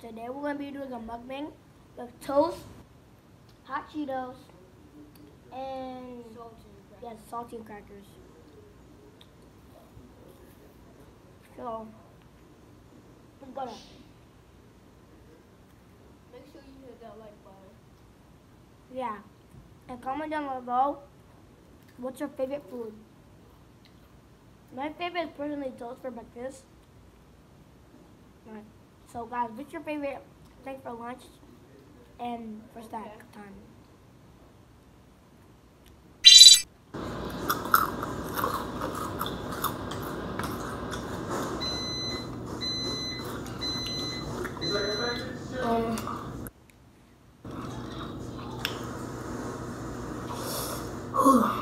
today we're gonna be doing a mukbang with toast, hot Cheetos, and yes, saltine crackers. So, let's gonna. Make sure you hit that like button. Yeah, and comment down below what's your favorite food. My favorite is personally toast for breakfast. So guys, what's your favorite thing for lunch and for snack time? Um.